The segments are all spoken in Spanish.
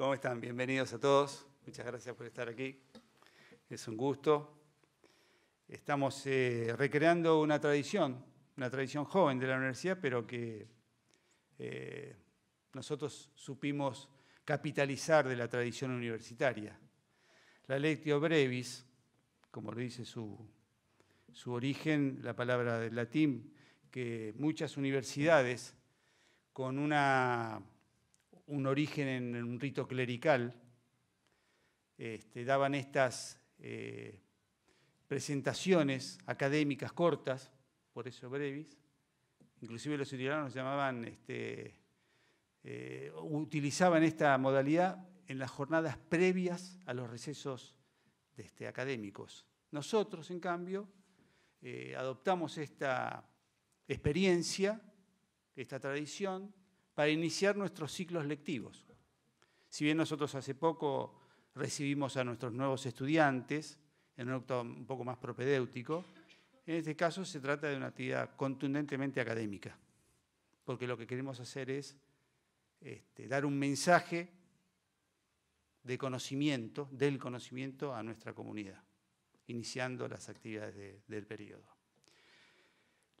¿Cómo están? Bienvenidos a todos. Muchas gracias por estar aquí. Es un gusto. Estamos eh, recreando una tradición, una tradición joven de la universidad, pero que eh, nosotros supimos capitalizar de la tradición universitaria. La lectio brevis, como lo dice su, su origen, la palabra del latín, que muchas universidades con una un origen en un rito clerical, este, daban estas eh, presentaciones académicas cortas, por eso brevis, inclusive los italianos llamaban, este, eh, utilizaban esta modalidad en las jornadas previas a los recesos este, académicos. Nosotros, en cambio, eh, adoptamos esta experiencia, esta tradición, para iniciar nuestros ciclos lectivos. Si bien nosotros hace poco recibimos a nuestros nuevos estudiantes en un acto un poco más propedéutico, en este caso se trata de una actividad contundentemente académica, porque lo que queremos hacer es este, dar un mensaje de conocimiento, del conocimiento a nuestra comunidad, iniciando las actividades del periodo.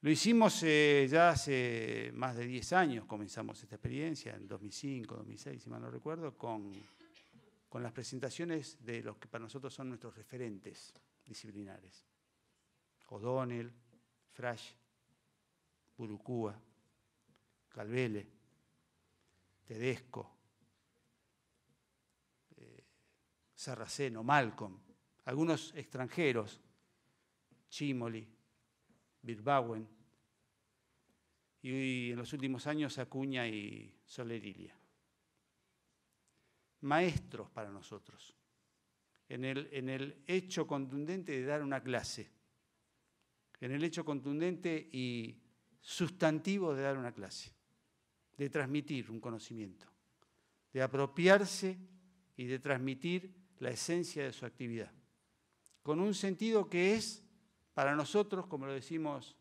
Lo hicimos eh, ya hace más de 10 años, comenzamos esta experiencia, en 2005, 2006, si mal no recuerdo, con, las presentaciones de los que para nosotros son nuestros referentes disciplinares. O'Donnell, Frash, Burucúa, Calvele, Tedesco, eh, Sarraceno, Malcolm, algunos extranjeros, Chimoli, Bilbauen, y en los últimos años Acuña y Solerilia. Maestros para nosotros, en el, en el hecho contundente de dar una clase, en el hecho contundente y sustantivo de dar una clase, de transmitir un conocimiento, de apropiarse y de transmitir la esencia de su actividad, con un sentido que es para nosotros, como lo decimos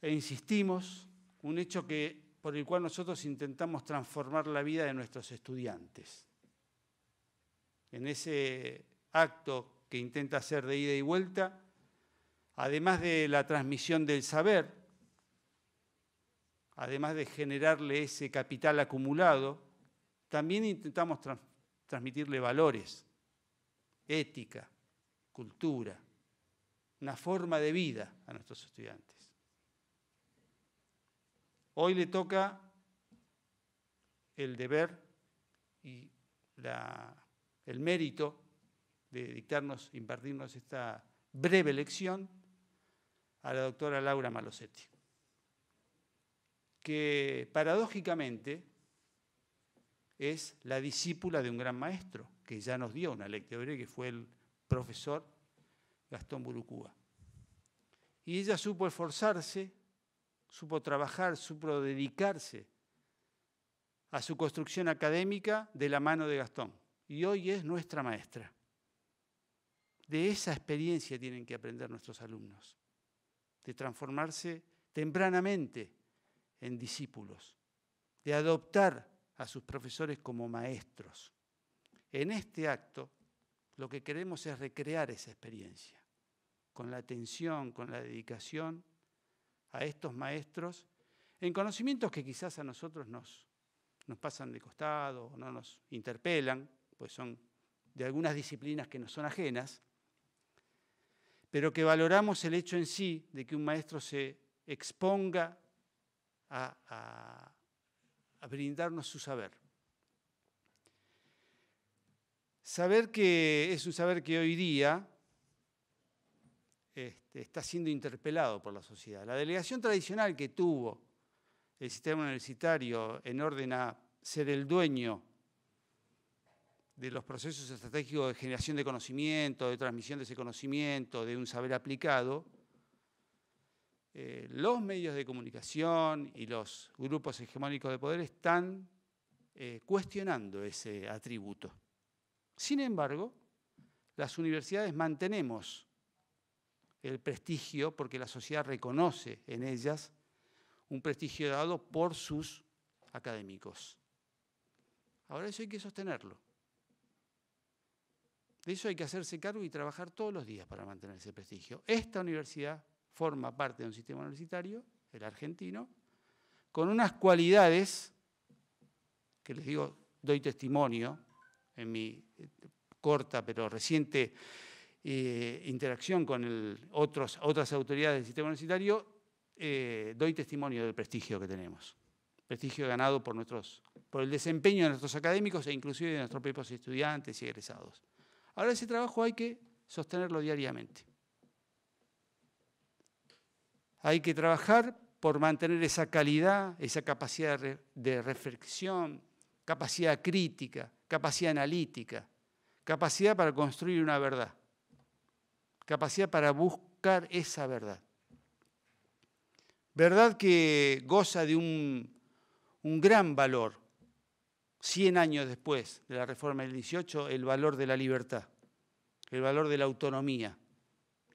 e insistimos, un hecho que, por el cual nosotros intentamos transformar la vida de nuestros estudiantes. En ese acto que intenta hacer de ida y vuelta, además de la transmisión del saber, además de generarle ese capital acumulado, también intentamos transmitirle valores, ética, cultura, una forma de vida a nuestros estudiantes. Hoy le toca el deber y el mérito de dictarnos, impartirnos esta breve lección a la doctora Laura Malosetti, que paradójicamente es la discípula de un gran maestro que ya nos dio una lección, que fue el profesor Gastón Burucúa. Y ella supo esforzarse, supo trabajar, supo dedicarse a su construcción académica de la mano de Gastón. Y hoy es nuestra maestra. De esa experiencia tienen que aprender nuestros alumnos, de transformarse tempranamente en discípulos, de adoptar a sus profesores como maestros. En este acto lo que queremos es recrear esa experiencia, con la atención, con la dedicación a estos maestros, en conocimientos que quizás a nosotros nos, pasan de costado, no nos interpelan, pues son de algunas disciplinas que nos son ajenas, pero que valoramos el hecho en sí de que un maestro se exponga a brindarnos su saber. Saber que es un saber que hoy día este, está siendo interpelado por la sociedad. La delegación tradicional que tuvo el sistema universitario en orden a ser el dueño de los procesos estratégicos de generación de conocimiento, de transmisión de ese conocimiento, de un saber aplicado, eh, los medios de comunicación y los grupos hegemónicos de poder están eh, cuestionando ese atributo. Sin embargo, las universidades mantenemos el prestigio porque la sociedad reconoce en ellas un prestigio dado por sus académicos. Ahora eso hay que sostenerlo. De eso hay que hacerse cargo y trabajar todos los días para mantener ese prestigio. Esta universidad forma parte de un sistema universitario, el argentino, con unas cualidades que les digo, doy testimonio en mi corta pero reciente eh, interacción con otros, otras autoridades del sistema universitario, eh, doy testimonio del prestigio que tenemos. Prestigio ganado por, nuestros, por el desempeño de nuestros académicos e inclusive de nuestros propios estudiantes y egresados. Ahora ese trabajo hay que sostenerlo diariamente. Hay que trabajar por mantener esa calidad, esa capacidad de reflexión, capacidad crítica, capacidad analítica, capacidad para construir una verdad, capacidad para buscar esa verdad. Verdad que goza de un, gran valor, 100 años después de la reforma del 18, el valor de la libertad, el valor de la autonomía,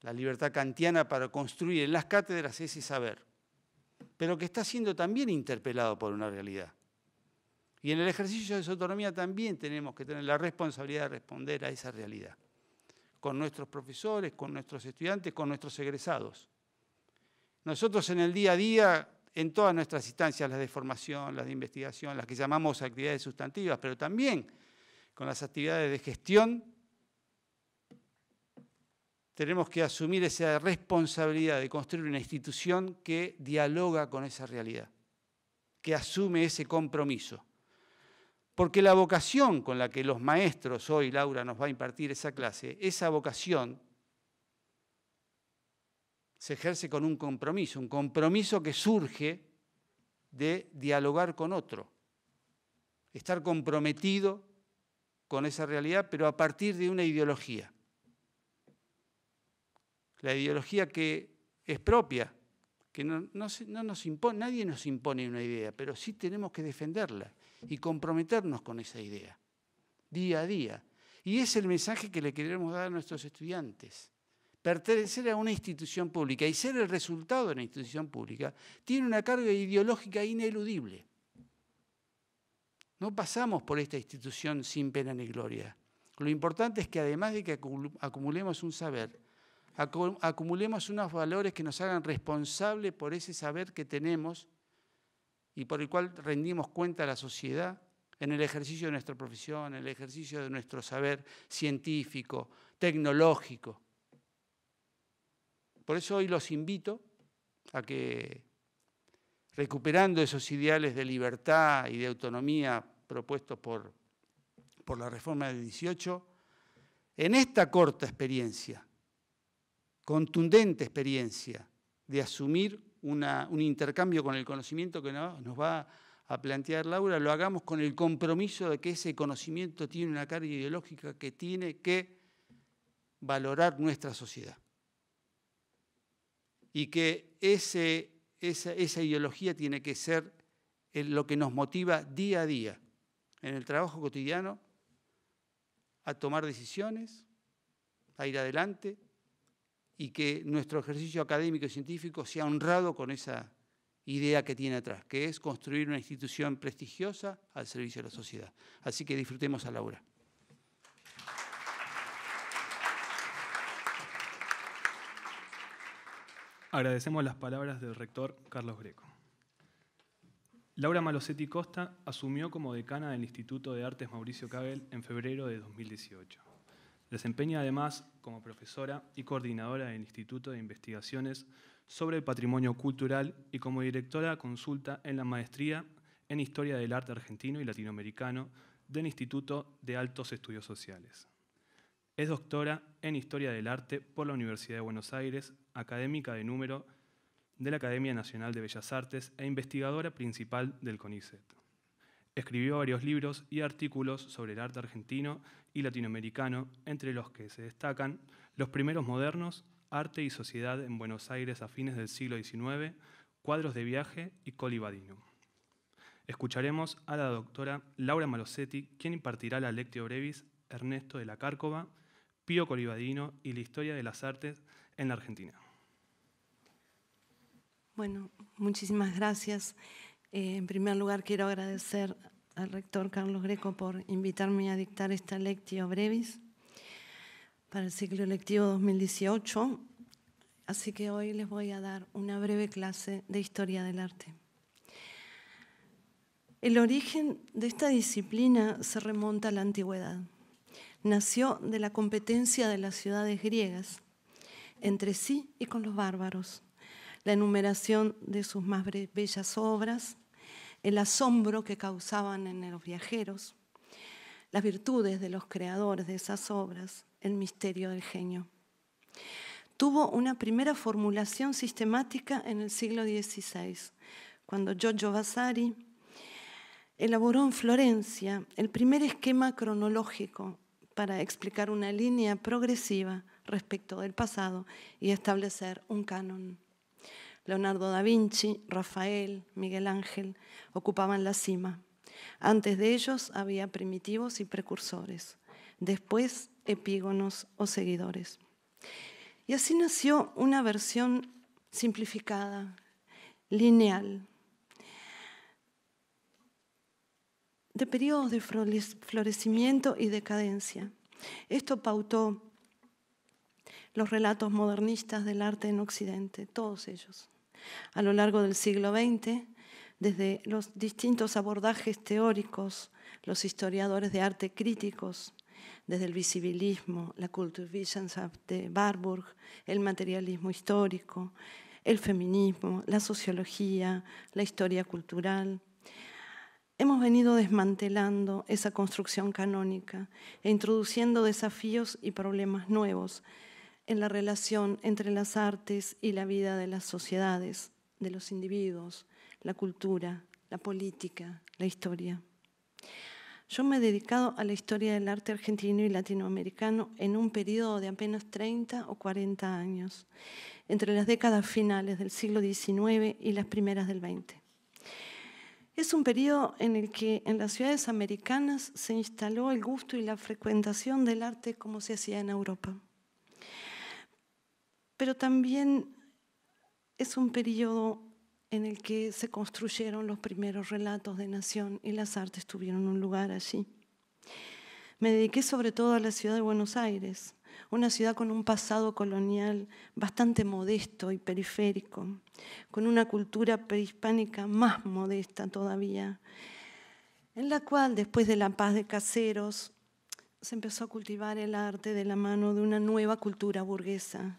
la libertad kantiana para construir en las cátedras ese saber, pero que está siendo también interpelado por una realidad. Y en el ejercicio de su autonomía también tenemos que tener la responsabilidad de responder a esa realidad, con nuestros profesores, con nuestros estudiantes, con nuestros egresados. Nosotros en el día a día, en todas nuestras instancias, las de formación, las de investigación, las que llamamos actividades sustantivas, pero también con las actividades de gestión, tenemos que asumir esa responsabilidad de construir una institución que dialoga con esa realidad, que asume ese compromiso. Porque la vocación con la que los maestros, hoy Laura nos va a impartir esa clase, esa vocación se ejerce con un compromiso, un compromiso que surge de dialogar con otro, estar comprometido con esa realidad, pero a partir de una ideología. La ideología que es propia, que no, nos impone, nadie nos impone una idea, pero sí tenemos que defenderla y comprometernos con esa idea, día a día. Y es el mensaje que le queremos dar a nuestros estudiantes. Pertenecer a una institución pública y ser el resultado de una institución pública tiene una carga ideológica ineludible. No pasamos por esta institución sin pena ni gloria. Lo importante es que además de que acumulemos un saber, acumulemos unos valores que nos hagan responsables por ese saber que tenemos y por el cual rendimos cuenta a la sociedad en el ejercicio de nuestra profesión, en el ejercicio de nuestro saber científico, tecnológico. Por eso hoy los invito a que, recuperando esos ideales de libertad y de autonomía propuestos por, por la reforma del 18, en esta corta experiencia, contundente experiencia de asumir un intercambio con el conocimiento que nos va a plantear Laura, lo hagamos con el compromiso de que ese conocimiento tiene una carga ideológica que tiene que valorar nuestra sociedad. Y que esa, esa ideología tiene que ser lo que nos motiva día a día en el trabajo cotidiano a tomar decisiones, a ir adelante, y que nuestro ejercicio académico y científico sea honrado con esa idea que tiene atrás, que es construir una institución prestigiosa al servicio de la sociedad. Así que disfrutemos a Laura. Agradecemos las palabras del rector Carlos Greco. Laura Malosetti Costa asumió como decana del Instituto de Artes Mauricio Cabel en febrero de 2018. Desempeña además como profesora y coordinadora del Instituto de Investigaciones sobre Patrimonio Cultural y como directora consulta en la maestría en Historia del Arte Argentino y Latinoamericano del Instituto de Altos Estudios Sociales. Es doctora en Historia del Arte por la Universidad de Buenos Aires, académica de número de la Academia Nacional de Bellas Artes e investigadora principal del CONICET. Escribió varios libros y artículos sobre el arte argentino y latinoamericano, entre los que se destacan Los primeros modernos, Arte y Sociedad en Buenos Aires a fines del siglo XIX, Cuadros de viaje y Colibadino. Escucharemos a la doctora Laura Malosetti, quien impartirá la Lectio Brevis Ernesto de la Cárcova, Pío Colibadino y la historia de las artes en la Argentina. Bueno, muchísimas gracias. Eh, en primer lugar, quiero agradecer al rector Carlos Greco por invitarme a dictar esta lectio brevis para el ciclo lectivo 2018. Así que hoy les voy a dar una breve clase de historia del arte. El origen de esta disciplina se remonta a la antigüedad. Nació de la competencia de las ciudades griegas entre sí y con los bárbaros, la enumeración de sus más bellas obras, el asombro que causaban en los viajeros, las virtudes de los creadores de esas obras, el misterio del genio. Tuvo una primera formulación sistemática en el siglo XVI, cuando Giorgio Vasari elaboró en Florencia el primer esquema cronológico para explicar una línea progresiva respecto del pasado y establecer un canon. Leonardo da Vinci, Rafael, Miguel Ángel ocupaban la cima. Antes de ellos había primitivos y precursores, después epígonos o seguidores. Y así nació una versión simplificada, lineal, de periodos de florecimiento y decadencia. Esto pautó los relatos modernistas del arte en Occidente, todos ellos. A lo largo del siglo XX, desde los distintos abordajes teóricos, los historiadores de arte críticos, desde el visibilismo, la Kulturwissenschaft de Warburg, el materialismo histórico, el feminismo, la sociología, la historia cultural, Hemos venido desmantelando esa construcción canónica e introduciendo desafíos y problemas nuevos en la relación entre las artes y la vida de las sociedades, de los individuos, la cultura, la política, la historia. Yo me he dedicado a la historia del arte argentino y latinoamericano en un periodo de apenas 30 o 40 años, entre las décadas finales del siglo XIX y las primeras del XX. Es un periodo en el que en las ciudades americanas se instaló el gusto y la frecuentación del arte como se hacía en Europa. Pero también es un periodo en el que se construyeron los primeros relatos de nación y las artes tuvieron un lugar allí. Me dediqué sobre todo a la ciudad de Buenos Aires, una ciudad con un pasado colonial bastante modesto y periférico, con una cultura prehispánica más modesta todavía, en la cual después de la paz de caseros se empezó a cultivar el arte de la mano de una nueva cultura burguesa,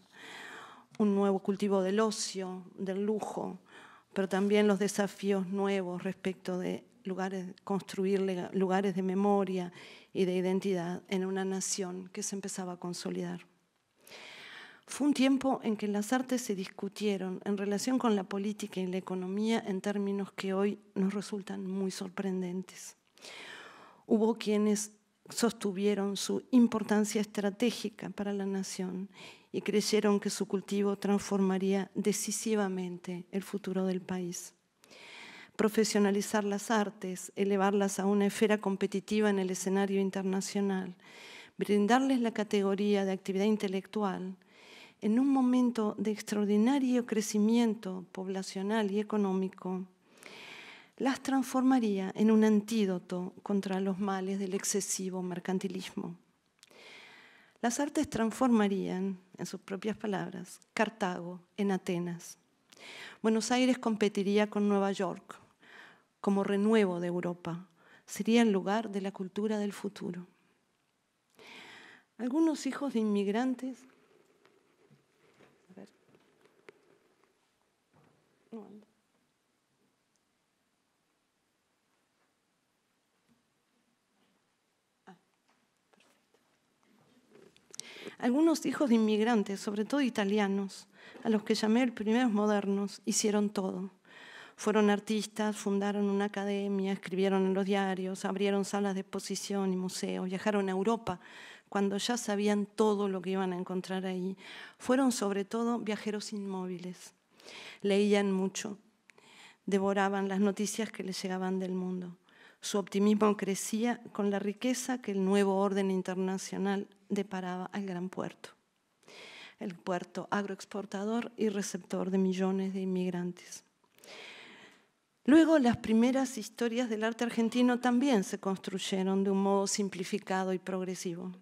un nuevo cultivo del ocio, del lujo, pero también los desafíos nuevos respecto de construir lugares de memoria y de identidad en una nación que se empezaba a consolidar. Fue un tiempo en que las artes se discutieron en relación con la política y la economía en términos que hoy nos resultan muy sorprendentes. Hubo quienes sostuvieron su importancia estratégica para la nación y creyeron que su cultivo transformaría decisivamente el futuro del país. Profesionalizar las artes, elevarlas a una esfera competitiva en el escenario internacional, brindarles la categoría de actividad intelectual, en un momento de extraordinario crecimiento poblacional y económico, las transformaría en un antídoto contra los males del excesivo mercantilismo. Las artes transformarían, en sus propias palabras, Cartago en Atenas. Buenos Aires competiría con Nueva York, como renuevo de Europa. Sería el lugar de la cultura del futuro. Algunos hijos de inmigrantes. Ah, Algunos hijos de inmigrantes, sobre todo italianos, a los que llamé el primeros modernos, hicieron todo fueron artistas, fundaron una academia, escribieron en los diarios, abrieron salas de exposición y museos, viajaron a Europa cuando ya sabían todo lo que iban a encontrar ahí. Fueron sobre todo viajeros inmóviles. Leían mucho, devoraban las noticias que les llegaban del mundo. Su optimismo crecía con la riqueza que el nuevo orden internacional deparaba al gran puerto, el puerto agroexportador y receptor de millones de inmigrantes. Luego, las primeras historias del arte argentino también se construyeron de un modo simplificado y progresivo.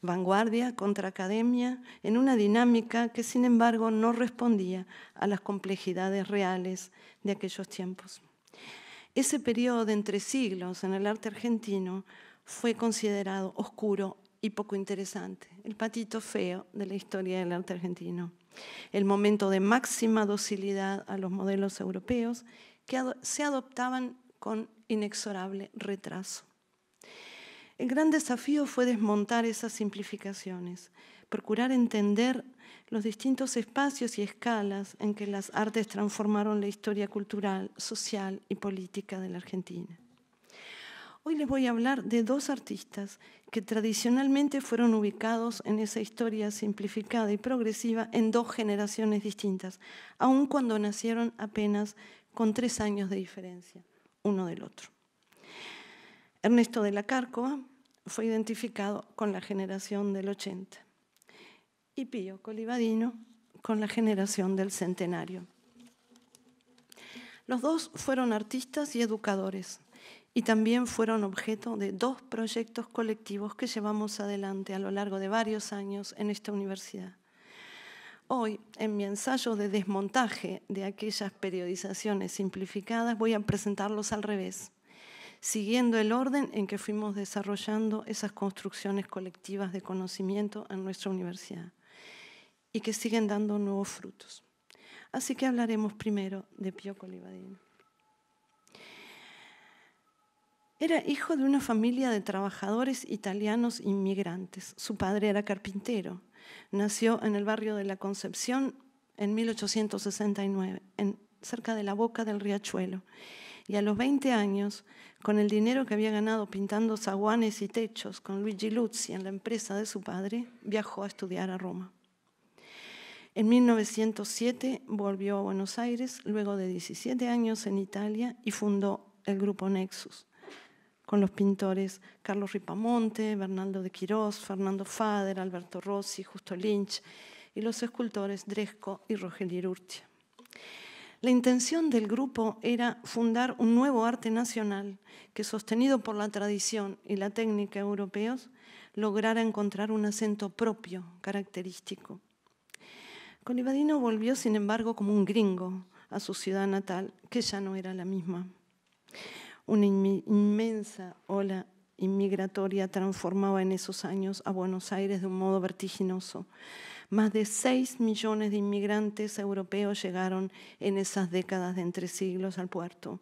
Vanguardia contra academia, en una dinámica que, sin embargo, no respondía a las complejidades reales de aquellos tiempos. Ese periodo entre siglos en el arte argentino fue considerado oscuro y poco interesante, el patito feo de la historia del arte argentino el momento de máxima docilidad a los modelos europeos que se adoptaban con inexorable retraso. El gran desafío fue desmontar esas simplificaciones, procurar entender los distintos espacios y escalas en que las artes transformaron la historia cultural, social y política de la Argentina. Hoy les voy a hablar de dos artistas que tradicionalmente fueron ubicados en esa historia simplificada y progresiva en dos generaciones distintas, aun cuando nacieron apenas con tres años de diferencia uno del otro. Ernesto de la Cárcova fue identificado con la generación del 80 y Pío Colibadino con la generación del centenario. Los dos fueron artistas y educadores y también fueron objeto de dos proyectos colectivos que llevamos adelante a lo largo de varios años en esta universidad. Hoy, en mi ensayo de desmontaje de aquellas periodizaciones simplificadas, voy a presentarlos al revés, siguiendo el orden en que fuimos desarrollando esas construcciones colectivas de conocimiento en nuestra universidad y que siguen dando nuevos frutos. Así que hablaremos primero de Pío Colibadino. Era hijo de una familia de trabajadores italianos inmigrantes. Su padre era carpintero. Nació en el barrio de la Concepción en 1869, en, cerca de la boca del riachuelo. Y a los 20 años, con el dinero que había ganado pintando zaguanes y techos con Luigi Luzzi en la empresa de su padre, viajó a estudiar a Roma. En 1907 volvió a Buenos Aires, luego de 17 años en Italia, y fundó el grupo Nexus con los pintores Carlos Ripamonte, Bernardo de Quirós, Fernando Fader, Alberto Rossi, Justo Lynch y los escultores Dresco y Rogelio Urtia. La intención del grupo era fundar un nuevo arte nacional que, sostenido por la tradición y la técnica europeos, lograra encontrar un acento propio, característico. Colibadino volvió, sin embargo, como un gringo a su ciudad natal, que ya no era la misma. Una inmensa ola inmigratoria transformaba en esos años a Buenos Aires de un modo vertiginoso. Más de 6 millones de inmigrantes europeos llegaron en esas décadas de entre siglos al puerto.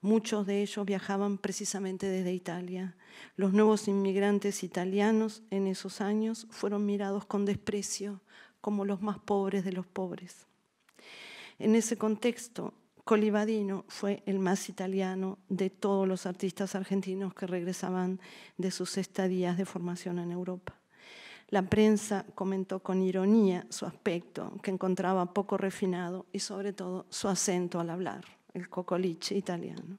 Muchos de ellos viajaban precisamente desde Italia. Los nuevos inmigrantes italianos en esos años fueron mirados con desprecio como los más pobres de los pobres. En ese contexto, Colibadino fue el más italiano de todos los artistas argentinos que regresaban de sus estadías de formación en Europa. La prensa comentó con ironía su aspecto, que encontraba poco refinado, y sobre todo su acento al hablar, el cocoliche italiano.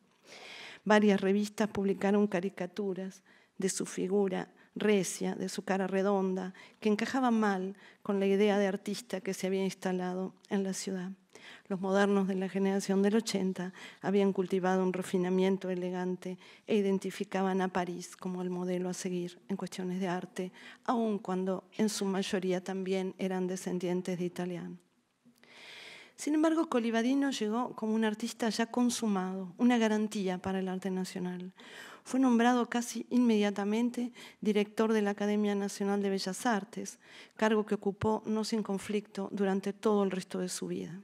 Varias revistas publicaron caricaturas de su figura recia, de su cara redonda, que encajaba mal con la idea de artista que se había instalado en la ciudad. Los modernos de la generación del 80 habían cultivado un refinamiento elegante e identificaban a París como el modelo a seguir en cuestiones de arte, aun cuando en su mayoría también eran descendientes de italianos. Sin embargo, Colibadino llegó como un artista ya consumado, una garantía para el arte nacional. Fue nombrado casi inmediatamente director de la Academia Nacional de Bellas Artes, cargo que ocupó no sin conflicto durante todo el resto de su vida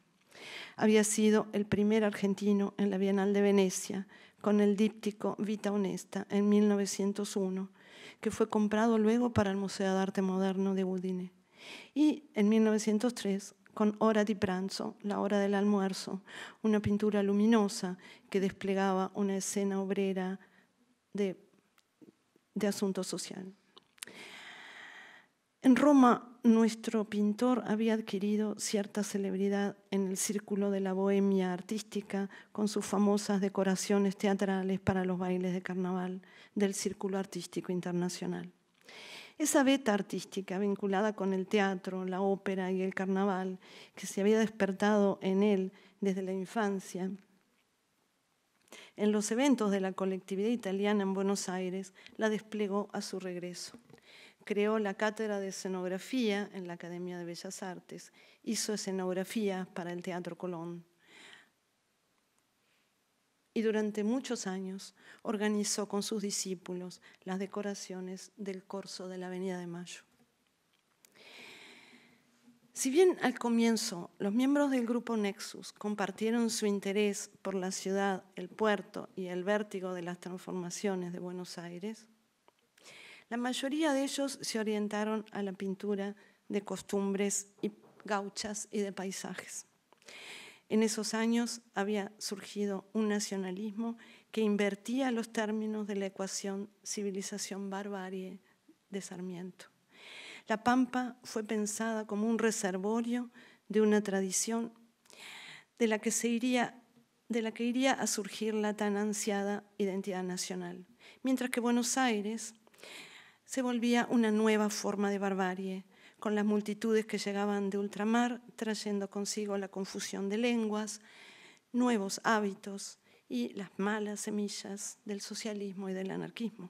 había sido el primer argentino en la Bienal de Venecia con el díptico Vita Honesta en 1901, que fue comprado luego para el Museo de Arte Moderno de Udine. Y en 1903 con Hora di Pranzo, la hora del almuerzo, una pintura luminosa que desplegaba una escena obrera de, de asunto social. En Roma, nuestro pintor había adquirido cierta celebridad en el círculo de la bohemia artística con sus famosas decoraciones teatrales para los bailes de carnaval del Círculo Artístico Internacional. Esa beta artística vinculada con el teatro, la ópera y el carnaval, que se había despertado en él desde la infancia, En los eventos de la colectividad italiana en Buenos Aires, la desplegó a su regreso. Creó la cátedra de escenografía en la Academia de Bellas Artes, hizo escenografía para el Teatro Colón y durante muchos años organizó con sus discípulos las decoraciones del corso de la Avenida de Mayo. Si bien al comienzo los miembros del grupo Nexus compartieron su interés por la ciudad, el puerto y el vértigo de las transformaciones de Buenos Aires, la mayoría de ellos se orientaron a la pintura de costumbres y gauchas y de paisajes. En esos años había surgido un nacionalismo que invertía los términos de la ecuación civilización-barbarie de Sarmiento. La Pampa fue pensada como un reservorio de una tradición de la que, se iría, de la que iría a surgir la tan ansiada identidad nacional, mientras que Buenos Aires se volvía una nueva forma de barbarie, con las multitudes que llegaban de ultramar, trayendo consigo la confusión de lenguas, nuevos hábitos y las malas semillas del socialismo y del anarquismo.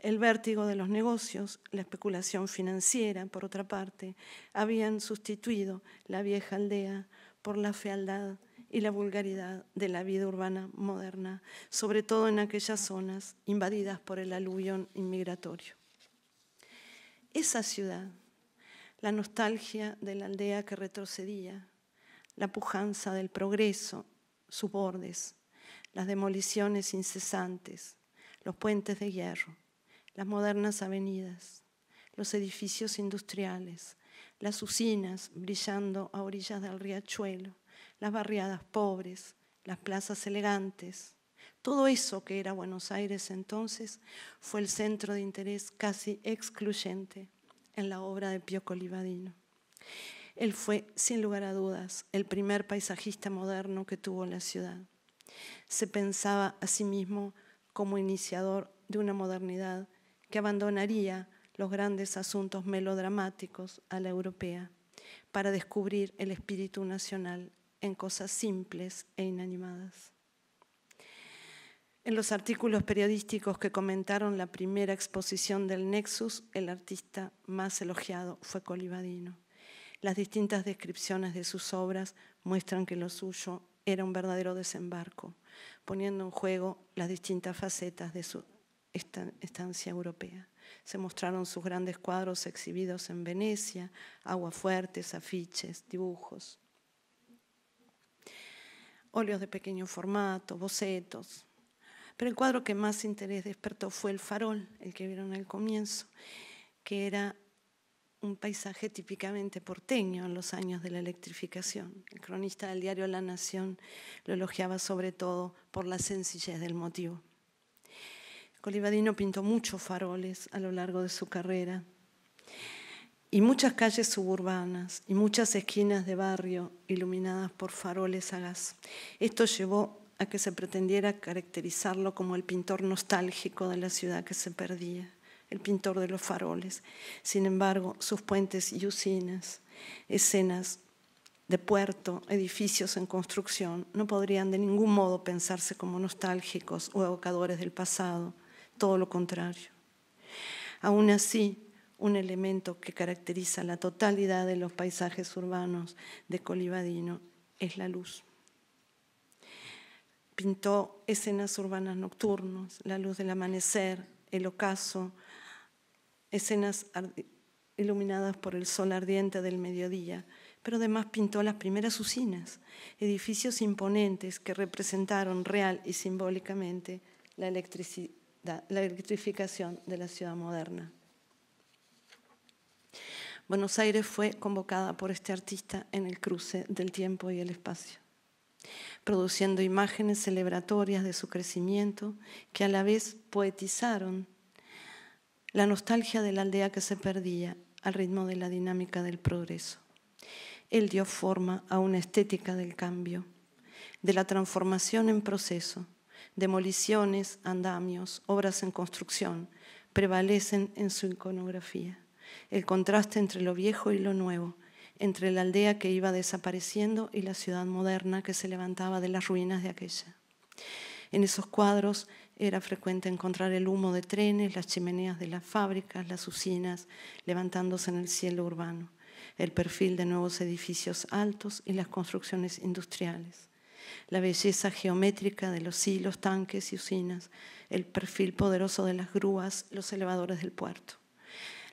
El vértigo de los negocios, la especulación financiera, por otra parte, habían sustituido la vieja aldea por la fealdad y la vulgaridad de la vida urbana moderna, sobre todo en aquellas zonas invadidas por el aluvión inmigratorio. Esa ciudad, la nostalgia de la aldea que retrocedía, la pujanza del progreso, sus bordes, las demoliciones incesantes, los puentes de hierro, las modernas avenidas, los edificios industriales, las usinas brillando a orillas del riachuelo, las barriadas pobres, las plazas elegantes. Todo eso que era Buenos Aires entonces fue el centro de interés casi excluyente en la obra de Pío Colivadino. Él fue, sin lugar a dudas, el primer paisajista moderno que tuvo la ciudad. Se pensaba a sí mismo como iniciador de una modernidad que abandonaría los grandes asuntos melodramáticos a la europea para descubrir el espíritu nacional en cosas simples e inanimadas. En los artículos periodísticos que comentaron la primera exposición del Nexus, el artista más elogiado fue Colibadino. Las distintas descripciones de sus obras muestran que lo suyo era un verdadero desembarco, poniendo en juego las distintas facetas de su estancia europea. Se mostraron sus grandes cuadros exhibidos en Venecia, aguafuertes, afiches, dibujos, óleos de pequeño formato, bocetos, pero el cuadro que más interés despertó fue el farol, el que vieron al comienzo, que era un paisaje típicamente porteño en los años de la electrificación. El cronista del diario La Nación lo elogiaba sobre todo por la sencillez del motivo. Colibadino pintó muchos faroles a lo largo de su carrera y muchas calles suburbanas y muchas esquinas de barrio iluminadas por faroles a gas. Esto llevó a que se pretendiera caracterizarlo como el pintor nostálgico de la ciudad que se perdía, el pintor de los faroles. Sin embargo, sus puentes y usinas, escenas de puerto, edificios en construcción, no podrían de ningún modo pensarse como nostálgicos o evocadores del pasado, todo lo contrario. Aún así, un elemento que caracteriza la totalidad de los paisajes urbanos de Colibadino es la luz. Pintó escenas urbanas nocturnas, la luz del amanecer, el ocaso, escenas iluminadas por el sol ardiente del mediodía, pero además pintó las primeras usinas, edificios imponentes que representaron real y simbólicamente la, la electrificación de la ciudad moderna. Buenos Aires fue convocada por este artista en el cruce del tiempo y el espacio produciendo imágenes celebratorias de su crecimiento que a la vez poetizaron la nostalgia de la aldea que se perdía al ritmo de la dinámica del progreso. Él dio forma a una estética del cambio, de la transformación en proceso, demoliciones, andamios, obras en construcción, prevalecen en su iconografía. El contraste entre lo viejo y lo nuevo, entre la aldea que iba desapareciendo y la ciudad moderna que se levantaba de las ruinas de aquella. En esos cuadros era frecuente encontrar el humo de trenes, las chimeneas de las fábricas, las usinas levantándose en el cielo urbano, el perfil de nuevos edificios altos y las construcciones industriales, la belleza geométrica de los hilos, tanques y usinas, el perfil poderoso de las grúas, los elevadores del puerto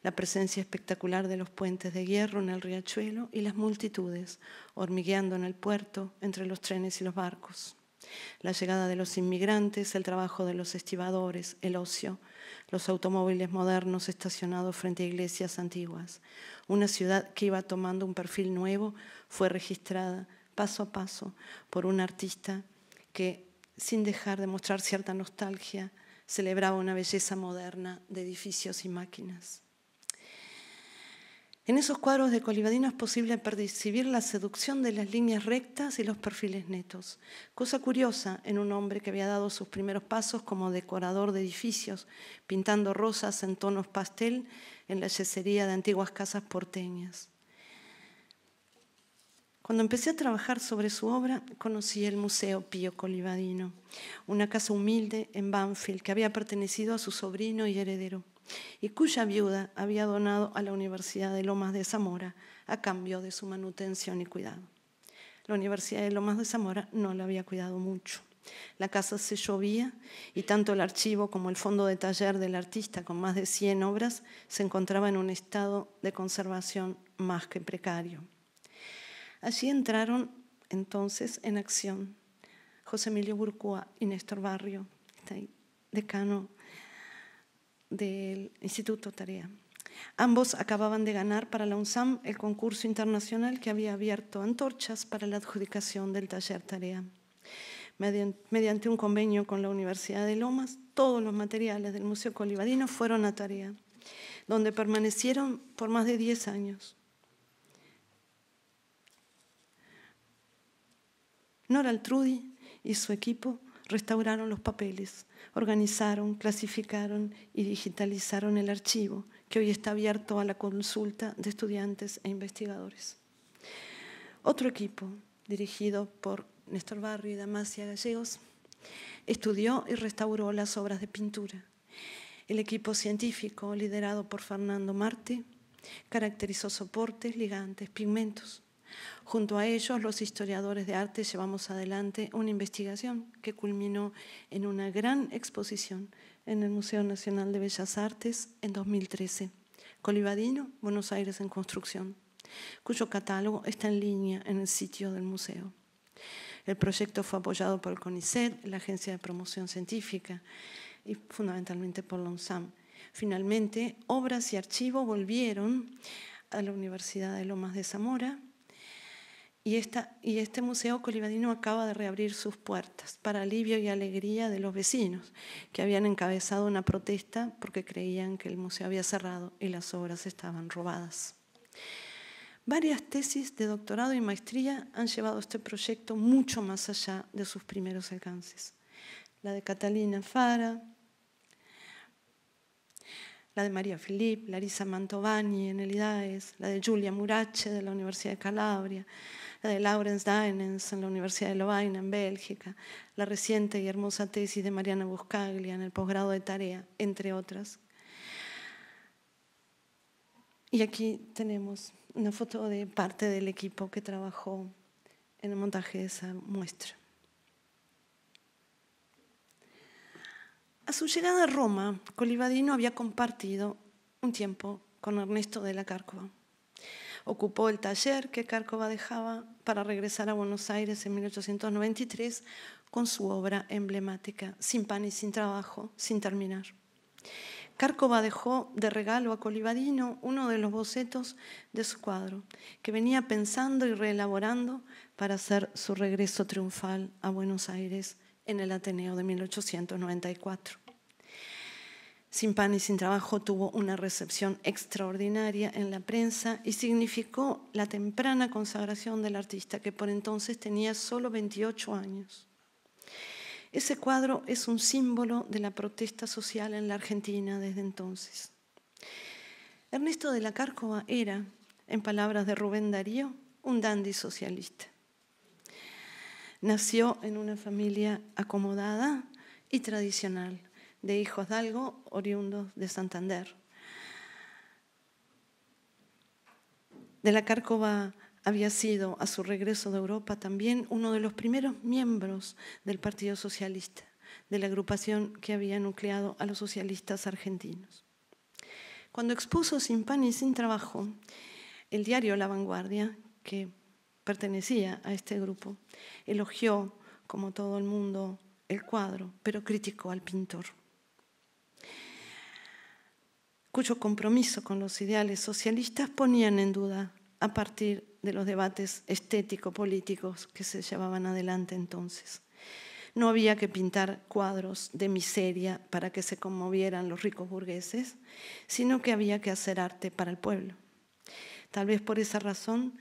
la presencia espectacular de los puentes de hierro en el riachuelo y las multitudes hormigueando en el puerto entre los trenes y los barcos. La llegada de los inmigrantes, el trabajo de los estibadores, el ocio, los automóviles modernos estacionados frente a iglesias antiguas. Una ciudad que iba tomando un perfil nuevo fue registrada paso a paso por un artista que, sin dejar de mostrar cierta nostalgia, celebraba una belleza moderna de edificios y máquinas. En esos cuadros de Colibadino es posible percibir la seducción de las líneas rectas y los perfiles netos, cosa curiosa en un hombre que había dado sus primeros pasos como decorador de edificios, pintando rosas en tonos pastel en la yesería de antiguas casas porteñas. Cuando empecé a trabajar sobre su obra, conocí el Museo Pío Colibadino, una casa humilde en Banfield que había pertenecido a su sobrino y heredero y cuya viuda había donado a la Universidad de Lomas de Zamora a cambio de su manutención y cuidado. La Universidad de Lomas de Zamora no la había cuidado mucho. La casa se llovía y tanto el archivo como el fondo de taller del artista, con más de 100 obras, se encontraba en un estado de conservación más que precario. Allí entraron entonces en acción José Emilio Burcúa y Néstor Barrio, decano del Instituto Tarea. Ambos acababan de ganar para la UNSAM el concurso internacional que había abierto antorchas para la adjudicación del taller Tarea. Mediante un convenio con la Universidad de Lomas, todos los materiales del Museo Colibadino fueron a Tarea, donde permanecieron por más de 10 años. Nora Altrudi y su equipo restauraron los papeles, organizaron, clasificaron y digitalizaron el archivo, que hoy está abierto a la consulta de estudiantes e investigadores. Otro equipo, dirigido por Néstor Barrio y Damasia Gallegos, estudió y restauró las obras de pintura. El equipo científico, liderado por Fernando Marte, caracterizó soportes, ligantes, pigmentos, Junto a ellos, los historiadores de arte llevamos adelante una investigación que culminó en una gran exposición en el Museo Nacional de Bellas Artes en 2013, Colibadino, Buenos Aires en construcción, cuyo catálogo está en línea en el sitio del museo. El proyecto fue apoyado por el CONICET, la Agencia de Promoción Científica, y fundamentalmente por la UNSAM. Finalmente, obras y archivos volvieron a la Universidad de Lomas de Zamora y, y este museo colibadino acaba de reabrir sus puertas para alivio y alegría de los vecinos que habían encabezado una protesta porque creían que el museo había cerrado y las obras estaban robadas. Varias tesis de doctorado y maestría han llevado este proyecto mucho más allá de sus primeros alcances. La de Catalina Fara, la de María Filip, Larisa Mantovani en el IDAES, la de Giulia Murache de la Universidad de Calabria, la de Lawrence Dynens en la Universidad de Lovaina, en Bélgica, la reciente y hermosa tesis de Mariana Buscaglia en el posgrado de tarea, entre otras. Y aquí tenemos una foto de parte del equipo que trabajó en el montaje de esa muestra. A su llegada a Roma, Colibadino había compartido un tiempo con Ernesto de la Cárcova. Ocupó el taller que Cárcova dejaba para regresar a Buenos Aires en 1893 con su obra emblemática, Sin pan y sin trabajo, sin terminar. Cárcova dejó de regalo a Colibadino uno de los bocetos de su cuadro, que venía pensando y reelaborando para hacer su regreso triunfal a Buenos Aires en el Ateneo de 1894. Sin pan y sin trabajo tuvo una recepción extraordinaria en la prensa y significó la temprana consagración del artista, que por entonces tenía solo 28 años. Ese cuadro es un símbolo de la protesta social en la Argentina desde entonces. Ernesto de la Cárcova era, en palabras de Rubén Darío, un dandy socialista. Nació en una familia acomodada y tradicional, de hijos de algo oriundos de Santander. De la Cárcova había sido, a su regreso de Europa, también uno de los primeros miembros del Partido Socialista, de la agrupación que había nucleado a los socialistas argentinos. Cuando expuso sin pan y sin trabajo el diario La Vanguardia, que pertenecía a este grupo, elogió, como todo el mundo, el cuadro, pero criticó al pintor, cuyo compromiso con los ideales socialistas ponían en duda a partir de los debates estético-políticos que se llevaban adelante entonces. No había que pintar cuadros de miseria para que se conmovieran los ricos burgueses, sino que había que hacer arte para el pueblo. Tal vez por esa razón,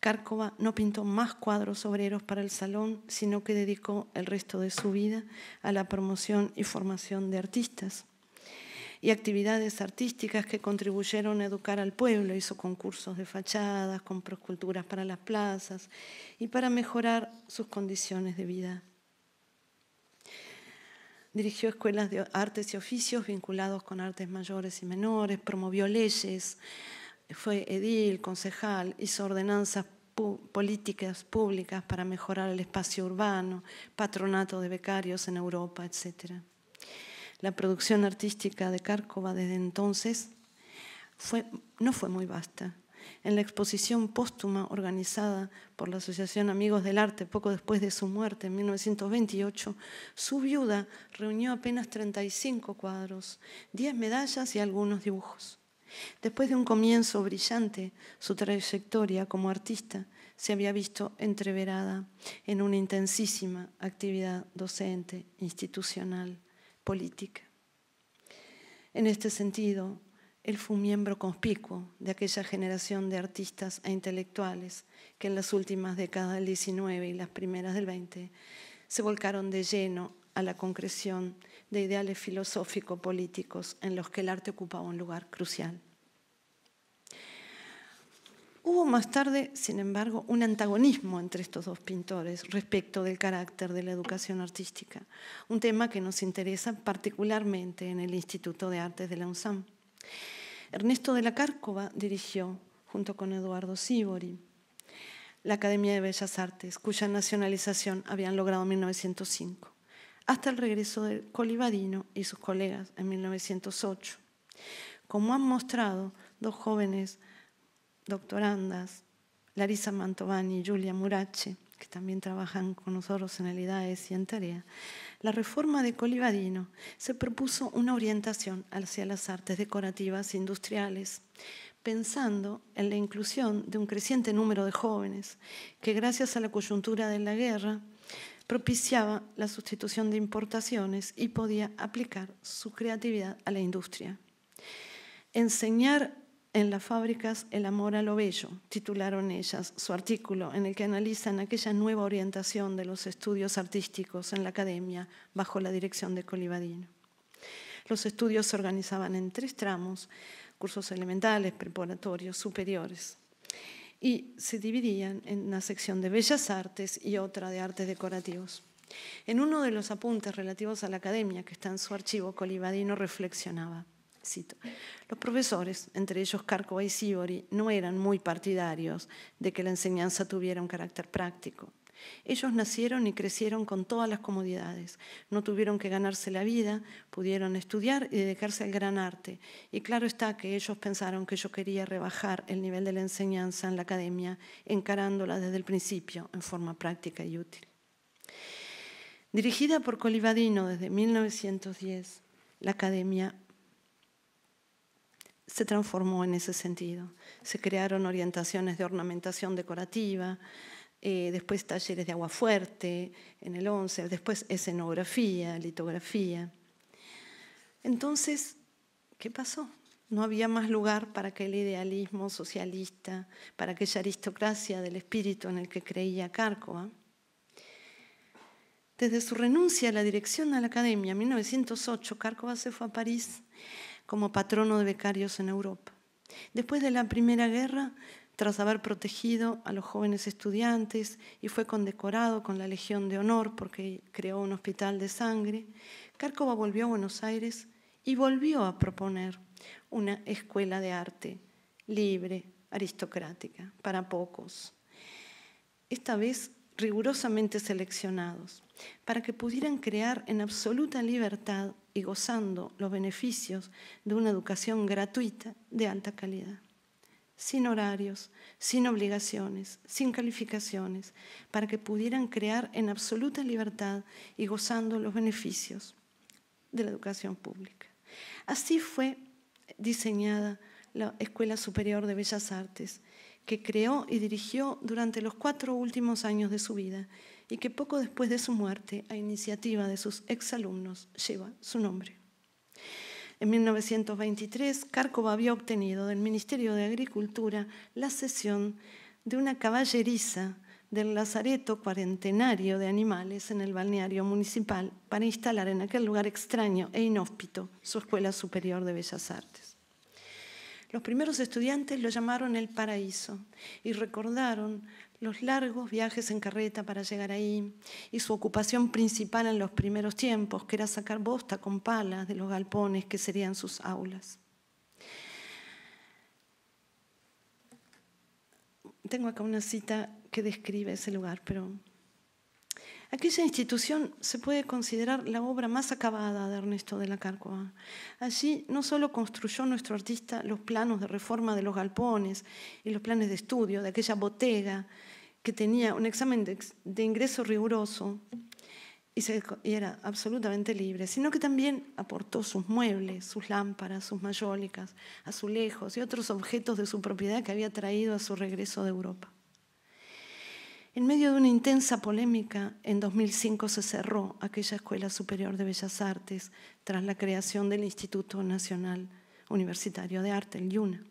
Cárcova no pintó más cuadros obreros para el salón, sino que dedicó el resto de su vida a la promoción y formación de artistas y actividades artísticas que contribuyeron a educar al pueblo. Hizo concursos de fachadas, compró esculturas para las plazas y para mejorar sus condiciones de vida. Dirigió escuelas de artes y oficios vinculados con artes mayores y menores, promovió leyes, fue edil, concejal, hizo ordenanzas políticas públicas para mejorar el espacio urbano, patronato de becarios en Europa, etc. La producción artística de Cárcova desde entonces no fue muy vasta. En la exposición póstuma organizada por la Asociación Amigos del Arte poco después de su muerte en 1928, su viuda reunió apenas 35 cuadros, 10 medallas y algunos dibujos. Después de un comienzo brillante, su trayectoria como artista se había visto entreverada en una intensísima actividad docente, institucional política. En este sentido, él fue un miembro conspicuo de aquella generación de artistas e intelectuales que en las últimas décadas del XIX y las primeras del XX se volcaron de lleno a la concreción de ideales filosófico-políticos en los que el arte ocupaba un lugar crucial. Hubo más tarde, sin embargo, un antagonismo entre estos dos pintores respecto del carácter de la educación artística, un tema que nos interesa particularmente en el Instituto de Artes de la. Ernesto de la Cárcova dirigió, junto con Eduardo Sibori, la Academia de Bellas Artes, cuya nacionalización habían logrado en 1905, hasta el regreso de Colibadino y sus colegas en 1908. Como han mostrado dos jóvenes doctorandas, Larisa Mantovani y Giulia Murache, que también trabajan con nosotros en el IDAES y en Tarea, la reforma de Colibadino se propuso una orientación hacia las artes decorativas industriales, pensando en la inclusión de un creciente número de jóvenes que gracias a la coyuntura de la guerra propiciaba la sustitución de importaciones y podía aplicar su creatividad a la industria. Enseñar en las fábricas El amor a lo bello, titularon ellas su artículo en el que analizan aquella nueva orientación de los estudios artísticos en la academia bajo la dirección de Colibadino. Los estudios se organizaban en tres tramos, cursos elementales, preparatorios, superiores, y se dividían en una sección de bellas artes y otra de artes decorativos. En uno de los apuntes relativos a la academia que está en su archivo, Colibadino reflexionaba. Los profesores, entre ellos Cárcova y Sibori, no eran muy partidarios de que la enseñanza tuviera un carácter práctico. Ellos nacieron y crecieron con todas las comodidades. No tuvieron que ganarse la vida, pudieron estudiar y dedicarse al gran arte. Y claro está que ellos pensaron que yo quería rebajar el nivel de la enseñanza en la academia, encarándola desde el principio en forma práctica y útil. Dirigida por Colibadino desde 1910, la academia se transformó en ese sentido. Se crearon orientaciones de ornamentación decorativa, eh, después talleres de agua fuerte en el 11, después escenografía, litografía. Entonces, ¿qué pasó? No había más lugar para aquel idealismo socialista, para aquella aristocracia del espíritu en el que creía Cárcova. Desde su renuncia a la dirección de la academia en 1908, Cárcova se fue a París como patrono de becarios en Europa. Después de la Primera Guerra, tras haber protegido a los jóvenes estudiantes y fue condecorado con la Legión de Honor porque creó un hospital de sangre, Cárcova volvió a Buenos Aires y volvió a proponer una escuela de arte libre, aristocrática, para pocos. Esta vez rigurosamente seleccionados, para que pudieran crear en absoluta libertad y gozando los beneficios de una educación gratuita de alta calidad, sin horarios, sin obligaciones, sin calificaciones, para que pudieran crear en absoluta libertad y gozando los beneficios de la educación pública. Así fue diseñada la Escuela Superior de Bellas Artes, que creó y dirigió durante los cuatro últimos años de su vida y que poco después de su muerte, a iniciativa de sus exalumnos, lleva su nombre. En 1923, Cárcova había obtenido del Ministerio de Agricultura la cesión de una caballeriza del Lazareto Cuarentenario de Animales en el balneario municipal para instalar en aquel lugar extraño e inhóspito su Escuela Superior de Bellas Artes. Los primeros estudiantes lo llamaron el paraíso y recordaron los largos viajes en carreta para llegar ahí y su ocupación principal en los primeros tiempos, que era sacar bosta con palas de los galpones que serían sus aulas. Tengo acá una cita que describe ese lugar, pero Aquella institución se puede considerar la obra más acabada de Ernesto de la Cárcova. Allí no solo construyó nuestro artista los planos de reforma de los galpones y los planes de estudio de aquella botega que tenía un examen de, ingreso riguroso y, y, era absolutamente libre, sino que también aportó sus muebles, sus lámparas, sus mayólicas, azulejos y otros objetos de su propiedad que había traído a su regreso de Europa. En medio de una intensa polémica, en 2005 se cerró aquella Escuela Superior de Bellas Artes tras la creación del Instituto Nacional Universitario de Arte, el IUNA.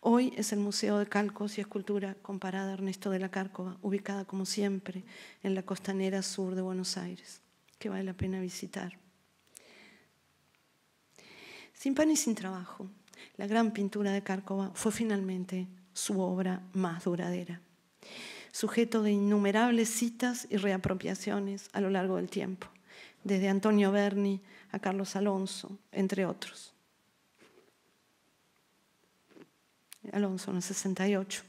Hoy es el Museo de Calcos y Escultura comparada Ernesto de la Cárcova, ubicada como siempre en la costanera sur de Buenos Aires, que vale la pena visitar. Sin pan y sin trabajo, la gran pintura de Cárcova fue finalmente su obra más duradera sujeto de innumerables citas y reapropiaciones a lo largo del tiempo, desde Antonio Berni a Carlos Alonso, entre otros. Alonso en el 68.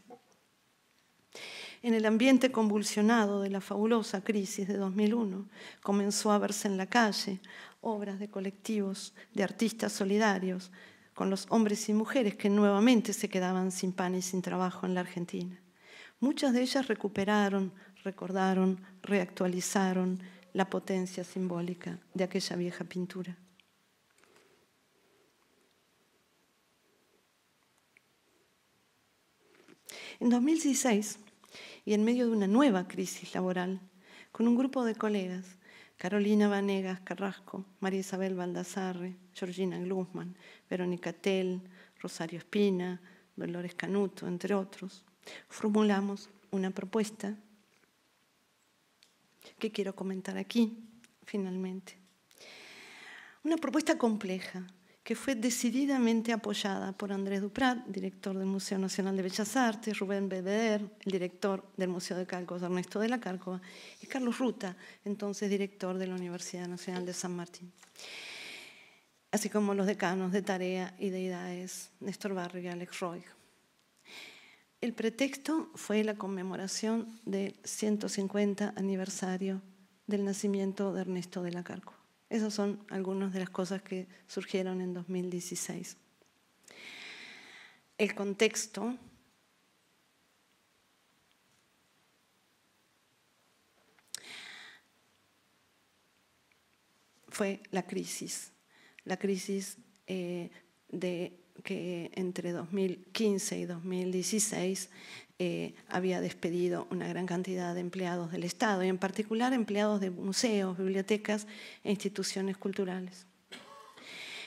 En el ambiente convulsionado de la fabulosa crisis de 2001, comenzó a verse en la calle obras de colectivos, de artistas solidarios, con los hombres y mujeres que nuevamente se quedaban sin pan y sin trabajo en la Argentina. Muchas de ellas recuperaron, recordaron, reactualizaron la potencia simbólica de aquella vieja pintura. En 2016, y en medio de una nueva crisis laboral, con un grupo de colegas, Carolina Vanegas Carrasco, María Isabel Baldassarre, Georgina Glusman, Verónica Tell, Rosario Espina, Dolores Canuto, entre otros, formulamos una propuesta que quiero comentar aquí, finalmente. Una propuesta compleja que fue decididamente apoyada por Andrés Duprat, director del Museo Nacional de Bellas Artes, Rubén Bebeder, el director del Museo de Calcos, Ernesto de la Cárcova, y Carlos Ruta, entonces director de la Universidad Nacional de San Martín, así como los decanos de Tarea y de IDAES, Néstor Barrio y Alex Roy. El pretexto fue la conmemoración del 150 aniversario del nacimiento de Ernesto de la Carco. Esas son algunas de las cosas que surgieron en 2016. El contexto fue la crisis, la crisis eh, de que entre 2015 y 2016 eh, había despedido una gran cantidad de empleados del Estado y en particular empleados de museos, bibliotecas e instituciones culturales.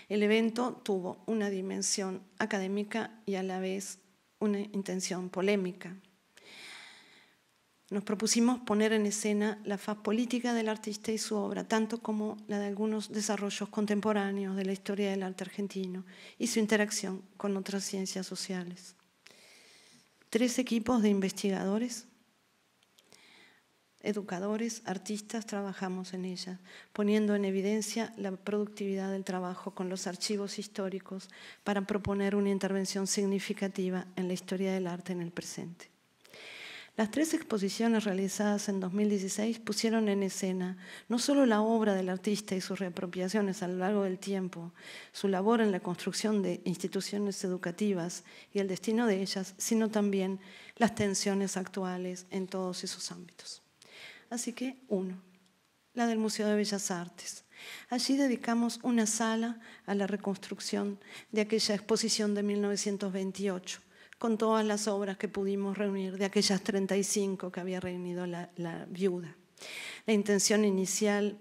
El evento tuvo una dimensión académica y a la vez una intención polémica. Nos propusimos poner en escena la faz política del artista y su obra, tanto como la de algunos desarrollos contemporáneos de la historia del arte argentino y su interacción con otras ciencias sociales. Tres equipos de investigadores, educadores, artistas, trabajamos en ella, poniendo en evidencia la productividad del trabajo con los archivos históricos para proponer una intervención significativa en la historia del arte en el presente. Las tres exposiciones realizadas en 2016 pusieron en escena no solo la obra del artista y sus reapropiaciones a lo largo del tiempo, su labor en la construcción de instituciones educativas y el destino de ellas, sino también las tensiones actuales en todos esos ámbitos. Así que uno, la del Museo de Bellas Artes. Allí dedicamos una sala a la reconstrucción de aquella exposición de 1928 con todas las obras que pudimos reunir de aquellas 35 que había reunido la, viuda. La intención inicial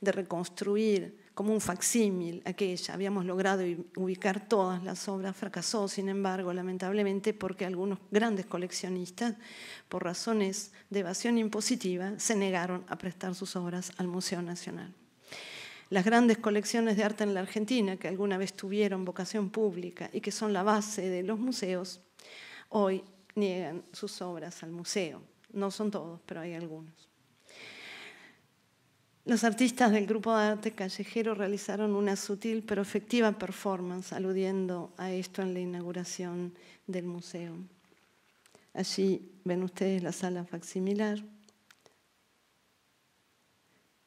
de reconstruir como un facsímil aquella, habíamos logrado ubicar todas las obras, fracasó, sin embargo, lamentablemente, porque algunos grandes coleccionistas, por razones de evasión impositiva, se negaron a prestar sus obras al Museo Nacional. Las grandes colecciones de arte en la Argentina, que alguna vez tuvieron vocación pública y que son la base de los museos, hoy niegan sus obras al museo. No son todos, pero hay algunos. Los artistas del grupo de arte callejero realizaron una sutil pero efectiva performance aludiendo a esto en la inauguración del museo. Allí ven ustedes la sala facsimilar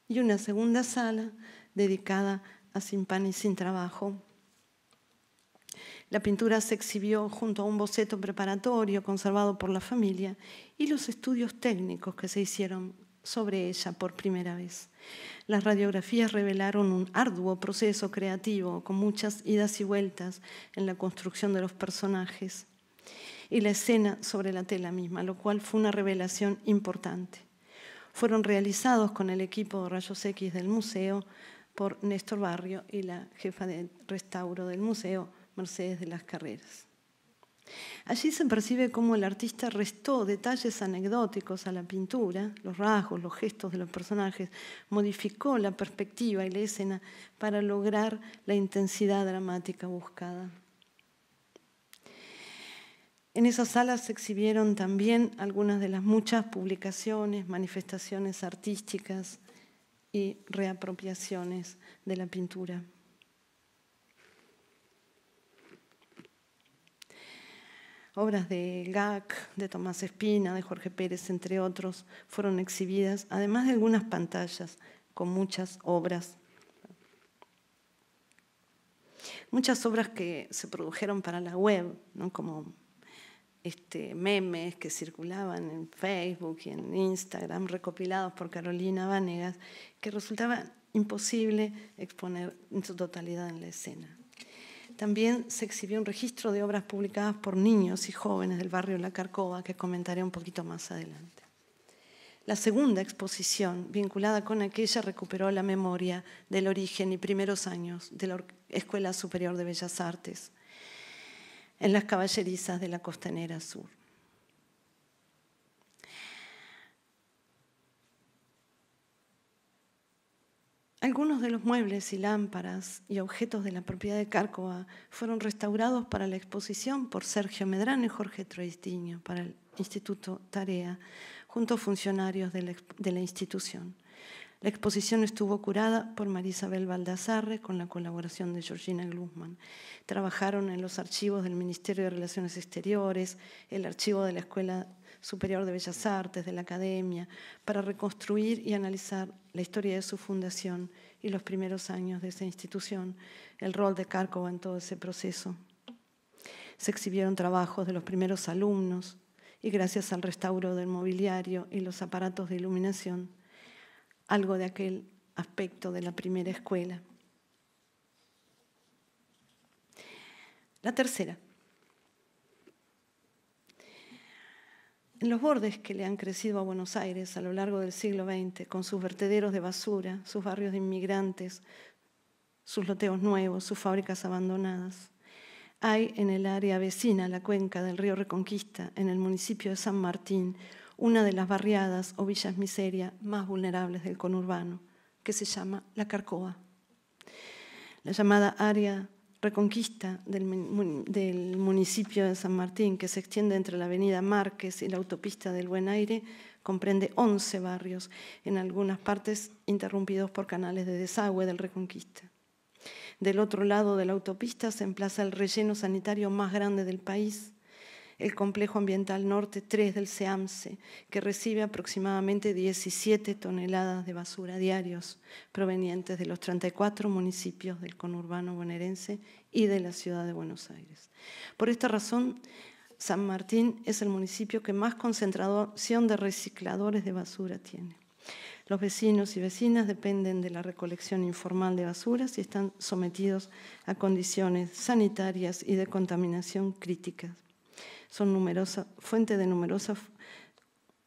y una segunda sala dedicada a Sin Pan y Sin Trabajo, la pintura se exhibió junto a un boceto preparatorio conservado por la familia y los estudios técnicos que se hicieron sobre ella por primera vez. Las radiografías revelaron un arduo proceso creativo con muchas idas y vueltas en la construcción de los personajes y la escena sobre la tela misma, lo cual fue una revelación importante. Fueron realizados con el equipo de rayos X del museo por Néstor Barrio y la jefa de restauro del museo, Mercedes de las Carreras. Allí se percibe cómo el artista restó detalles anecdóticos a la pintura, los rasgos, los gestos de los personajes, modificó la perspectiva y la escena para lograr la intensidad dramática buscada. En esas salas se exhibieron también algunas de las muchas publicaciones, manifestaciones artísticas reapropiaciones de la pintura. Obras de Gac, de Tomás Espina, de Jorge Pérez, entre otros, fueron exhibidas, además de algunas pantallas con muchas obras. Muchas obras que se produjeron para la web, como este, memes que circulaban en Facebook y en Instagram, recopilados por Carolina Vanegas, que resultaba imposible exponer en su totalidad en la escena. También se exhibió un registro de obras publicadas por niños y jóvenes del barrio La Carcova, que comentaré un poquito más adelante. La segunda exposición, vinculada con aquella, recuperó la memoria del origen y primeros años de la Escuela Superior de Bellas Artes en las caballerizas de la Costanera Sur. Algunos de los muebles y lámparas y objetos de la propiedad de Cárcova fueron restaurados para la exposición por Sergio Medrano y Jorge Troistiño para el Instituto Tarea, junto a funcionarios de la, institución. La exposición estuvo curada por Marisabel Baldassarre con la colaboración de Georgina Glusman. Trabajaron en los archivos del Ministerio de Relaciones Exteriores, el archivo de la Escuela Superior de Bellas Artes, de la Academia, para reconstruir y analizar la historia de su fundación y los primeros años de esa institución, el rol de Cárcova en todo ese proceso. Se exhibieron trabajos de los primeros alumnos y gracias al restauro del mobiliario y los aparatos de iluminación, algo de aquel aspecto de la primera escuela. La tercera, En los bordes que le han crecido a Buenos Aires a lo largo del siglo XX, con sus vertederos de basura, sus barrios de inmigrantes, sus loteos nuevos, sus fábricas abandonadas, hay en el área vecina la cuenca del río Reconquista, en el municipio de San Martín, una de las barriadas o villas miseria más vulnerables del conurbano, que se llama La Carcoa. La llamada área Reconquista del, municipio de San Martín, que se extiende entre la avenida Márquez y la autopista del Buen Aire, comprende 11 barrios, en algunas partes interrumpidos por canales de desagüe del Reconquista. Del otro lado de la autopista se emplaza el relleno sanitario más grande del país, el Complejo Ambiental Norte 3 del SEAMSE, que recibe aproximadamente 17 toneladas de basura diarios provenientes de los 34 municipios del conurbano bonaerense y de la ciudad de Buenos Aires. Por esta razón, San Martín es el municipio que más concentración de recicladores de basura tiene. Los vecinos y vecinas dependen de la recolección informal de basuras y están sometidos a condiciones sanitarias y de contaminación críticas son numerosas, fuente de numerosas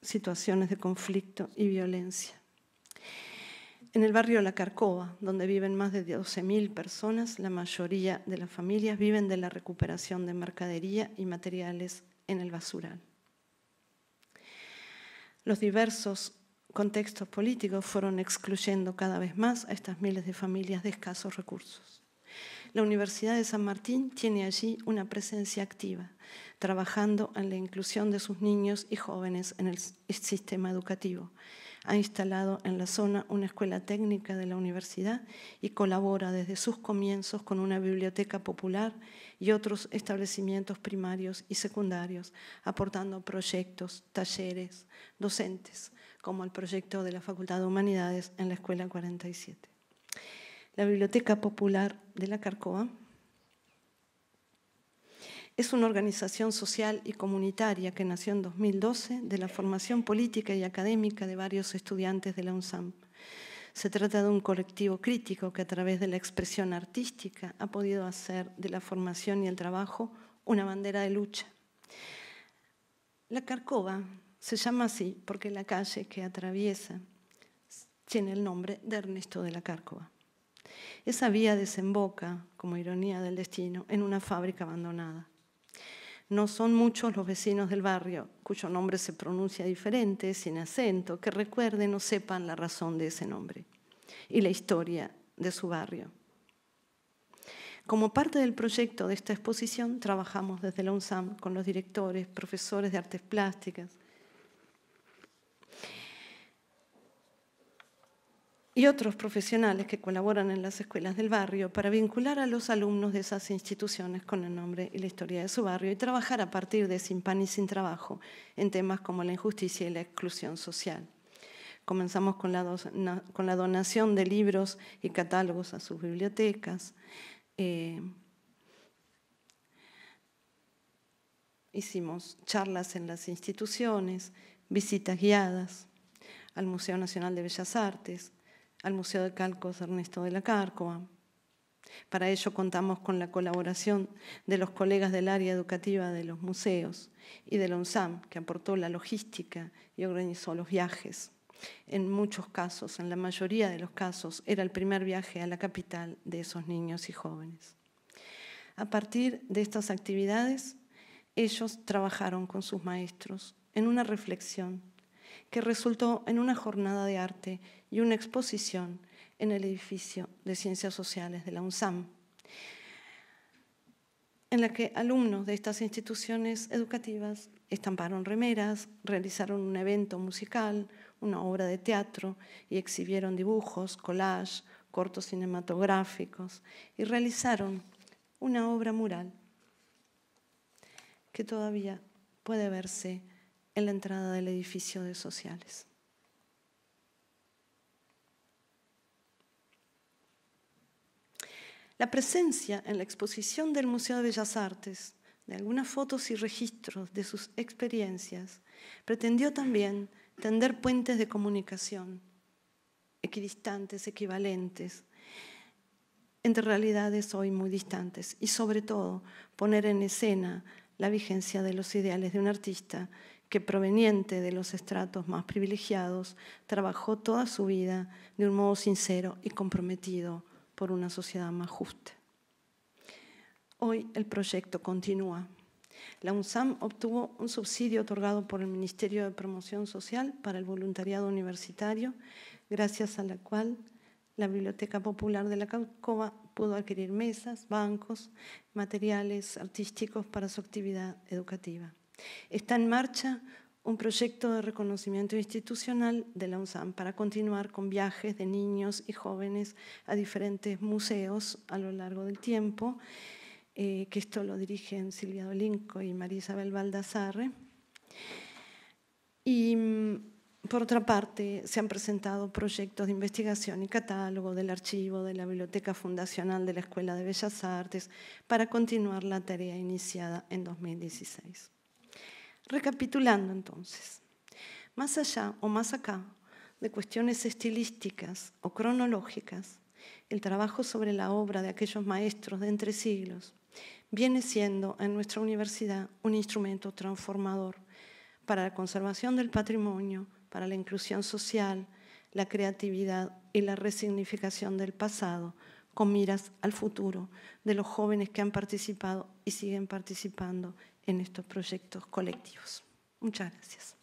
situaciones de conflicto y violencia. En el barrio La Carcova, donde viven más de 12.000 personas, la mayoría de las familias viven de la recuperación de mercadería y materiales en el basural. Los diversos contextos políticos fueron excluyendo cada vez más a estas miles de familias de escasos recursos. La Universidad de San Martín tiene allí una presencia activa, trabajando en la inclusión de sus niños y jóvenes en el sistema educativo. Ha instalado en la zona una escuela técnica de la universidad y colabora desde sus comienzos con una biblioteca popular y otros establecimientos primarios y secundarios, aportando proyectos, talleres, docentes, como el proyecto de la Facultad de Humanidades en la Escuela 47. La Biblioteca Popular de la Carcoa es una organización social y comunitaria que nació en 2012 de la formación política y académica de varios estudiantes de la UNSAM. Se trata de un colectivo crítico que a través de la expresión artística ha podido hacer de la formación y el trabajo una bandera de lucha. La Carcova se llama así porque la calle que atraviesa tiene el nombre de Ernesto de la Cárcova. Esa vía desemboca, como ironía del destino, en una fábrica abandonada. No son muchos los vecinos del barrio cuyo nombre se pronuncia diferente, sin acento, que recuerden o sepan la razón de ese nombre y la historia de su barrio. Como parte del proyecto de esta exposición, trabajamos desde la UNSAM con los directores, profesores de artes plásticas, y otros profesionales que colaboran en las escuelas del barrio para vincular a los alumnos de esas instituciones con el nombre y la historia de su barrio y trabajar a partir de Sin Pan y Sin Trabajo en temas como la injusticia y la exclusión social. Comenzamos con la, donación de libros y catálogos a sus bibliotecas. Eh, hicimos charlas en las instituciones, visitas guiadas al Museo Nacional de Bellas Artes, al Museo de Calcos Ernesto de la Cárcova. Para ello contamos con la colaboración de los colegas del área educativa de los museos y del ONSAM, que aportó la logística y organizó los viajes. En muchos casos, en la mayoría de los casos, era el primer viaje a la capital de esos niños y jóvenes. A partir de estas actividades, ellos trabajaron con sus maestros en una reflexión que resultó en una jornada de arte y una exposición en el edificio de Ciencias Sociales de la UNSAM, en la que alumnos de estas instituciones educativas estamparon remeras, realizaron un evento musical, una obra de teatro y exhibieron dibujos, collage, cortos cinematográficos y realizaron una obra mural que todavía puede verse en la entrada del edificio de sociales. La presencia en la exposición del Museo de Bellas Artes de algunas fotos y registros de sus experiencias pretendió también tender puentes de comunicación equidistantes, equivalentes, entre realidades hoy muy distantes y sobre todo poner en escena la vigencia de los ideales de un artista que proveniente de los estratos más privilegiados, trabajó toda su vida de un modo sincero y comprometido por una sociedad más justa. Hoy el proyecto continúa. La UNSAM obtuvo un subsidio otorgado por el Ministerio de Promoción Social para el voluntariado universitario, gracias a la cual la Biblioteca Popular de la Caucova pudo adquirir mesas, bancos, materiales artísticos para su actividad educativa. Está en marcha un proyecto de reconocimiento institucional de la UNSAM para continuar con viajes de niños y jóvenes a diferentes museos a lo largo del tiempo, eh, que esto lo dirigen Silvia Dolinco y María Isabel Baldassarre. Y mm, por otra parte, se han presentado proyectos de investigación y catálogo del archivo de la Biblioteca Fundacional de la Escuela de Bellas Artes para continuar la tarea iniciada en 2016. Recapitulando entonces, más allá o más acá de cuestiones estilísticas o cronológicas, el trabajo sobre la obra de aquellos maestros de entre siglos viene siendo en nuestra universidad un instrumento transformador para la conservación del patrimonio, para la inclusión social, la creatividad y la resignificación del pasado, con miras al futuro de los jóvenes que han participado y siguen participando en estos proyectos colectivos. Muchas gracias.